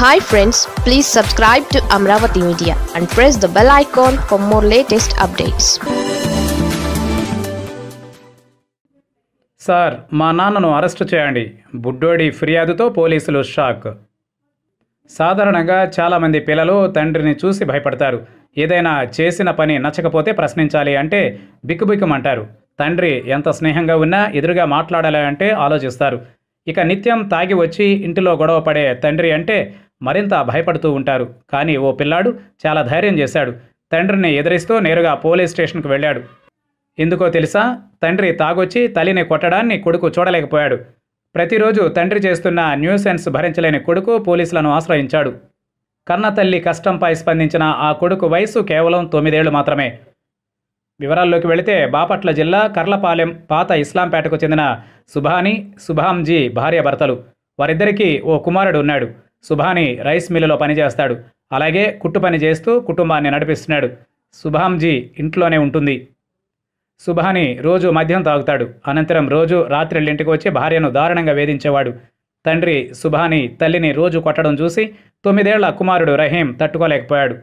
Hi friends please subscribe to Amaravati media and press the bell icon for more latest updates sir మా నాన్నను arrest చేయండి. బుడ్డోడి ఫిర్యాదుతో పోలీసులు shock. సాధారణంగా చాలామంది పిల్లలు తండ్రిని చూసి భయపడతారు. ఏదైనా చేసిన పని నచ్చకపోతే ప్రశ్నించాలి అంటే బిక్కుబిక్కుమంటారు. తండ్రి ఎంత స్నేహంగా ఉన్నా ఎదురుగా మాట్లాడాలి అంటే ఆలోచిస్తారు. ఇక నిత్యం తాగి వచ్చి ఇంటిలో గొడవ పడే తండ్రి అంటే మరింత భయపడుతూ ఉంటారు. కానీ ఓ పిల్లాడు చాలా ధైర్యం చేశాడు. తండ్రిని ఎదిరిస్తూ నేరుగా పోలీస్ స్టేషన్కు వెళ్ళాడు. ఎందుకో తెలుసా? తండ్రి తాగొచ్చి తల్లిని కొట్టడాన్ని కొడుకు చూడలేకపోయాడు. ప్రతిరోజు తండ్రి చేస్తున్న న్యూసెన్స్ భరించలేని కొడుకు పోలీసులను ఆశ్రయించాడు. కన్న తల్లి కష్టంపై స్పందించిన ఆ కొడుకు వయసు కేవలం తొమ్మిదేళ్ళు మాత్రమే. వివరాల్లోకి వెళితే బాపట్ల జిల్లా కర్లపాలెం పాత ఇస్లాంపేటకు చెందిన సుభాని సుభాంజీ భార్యాభర్తలు. వారిద్దరికీ ఓ కుమారుడు ఉన్నాడు. సుభాని రైస్ మిల్లులో పనిచేస్తాడు అలాగే కుట్టు పని చేస్తూ కుటుంబాన్ని నడిపిస్తున్నాడు. సుభాంజీ ఇంట్లోనే ఉంటుంది. సుభాని రోజు మద్యం తాగుతాడు. అనంతరం రోజు రాత్రిళ్ళింటికి వచ్చి భార్యను దారుణంగా వేధించేవాడు. తండ్రి సుభాని తల్లిని రోజు కొట్టడం చూసి తొమ్మిదేళ్ళ కుమారుడు రహీం తట్టుకోలేకపోయాడు.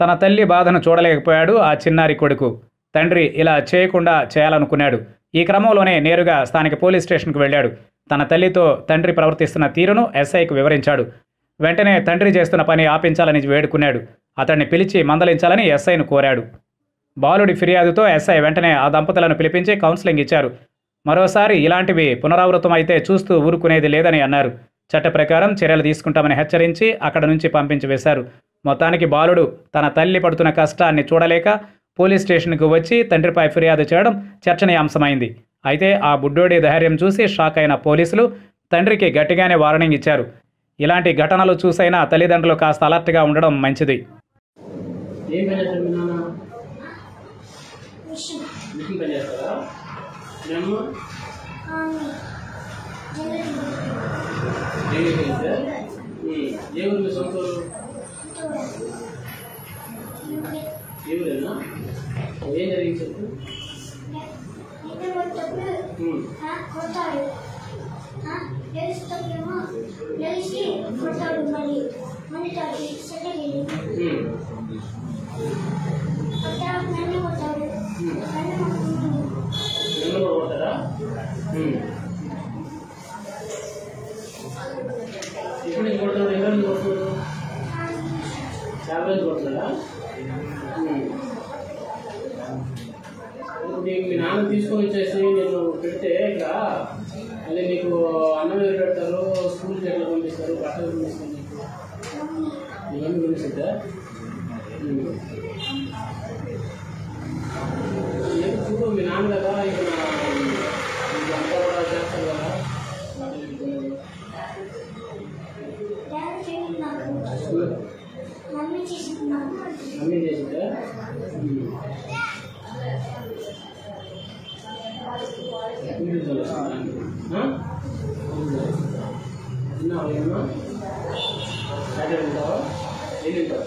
తన తల్లి బాధను చూడలేకపోయాడు ఆ చిన్నారి కొడుకు. తండ్రి ఇలా చేయకుండా చేయాలనుకున్నాడు. ఈ క్రమంలోనే నేరుగా స్థానిక పోలీస్ స్టేషన్కు వెళ్ళాడు. తన తల్లితో తండ్రి ప్రవర్తిస్తున్న తీరును ఎస్ఐకు వివరించాడు. వెంటనే తండ్రి చేస్తున్న పని ఆపించాలని వేడుకున్నాడు. అతన్ని పిలిచి మందలించాలని ఎస్ఐను కోరాడు. బాలుడి ఫిర్యాదుతో ఎస్ఐ వెంటనే ఆ దంపతులను పిలిపించి కౌన్సిలింగ్ ఇచ్చారు. మరోసారి ఇలాంటివి పునరావృతం అయితే చూస్తూ ఊరుకునేది లేదని అన్నారు. చట్ట ప్రకారం చర్యలు తీసుకుంటామని హెచ్చరించి అక్కడ నుంచి పంపించి వేశారు. మొత్తానికి బాలుడు తన తల్లి పడుతున్న కష్టాన్ని చూడలేక పోలీస్ స్టేషన్కు వచ్చి తండ్రిపై ఫిర్యాదు చేయడం చర్చనీయాంశమైంది. అయితే ఆ బుడ్డోడి ధైర్యం చూసి షాక్ అయిన పోలీసులు తండ్రికి గట్టిగానే వార్నింగ్ ఇచ్చారు. ఇలాంటి ఘటనలు చూసైనా తల్లిదండ్రులు కాస్త అలర్ట్గా ఉండడం మంచిది. ఏం జరిగింది చెప్పు. ఉమ్, కొట్టాడు లేస్తాడేమో లేచి కొట్టాడు మళ్ళీ మళ్ళీ తాగి సెకండ్ ఉమ్, కొట్టాడు నన్ను కొట్టాడు నన్ను కొట్టుకుంటాడు నిన్ను కూడా కొడతారా ఉమ్. ఇప్పుడు నేను కొడుతున్నాడు ఎవరు నేను కొడుతున్నాడు చాలా రోజులు కొడుతున్నాడా ఉమ్. ఇప్పుడు మీ నాన్న తీసుకొని వచ్చేసి నేను అదే మీకు అన్నం ఎవరు పెడతారు? స్కూల్కి ఎట్లా పంపిస్తారు? బట్టలు పంపిస్తారు మీకు ఇవన్నీ పంపిస్తుందా ఏం చూడు మీ నాన్న కదా ఇక్కడ అంతా కూడా చేస్తారు కదా. బట్టలు పెట్టుకునేది. మమ్మీ చేసింది? నాకు என்ன வேணுமா ரெண்டோ எண்ணெண்டோ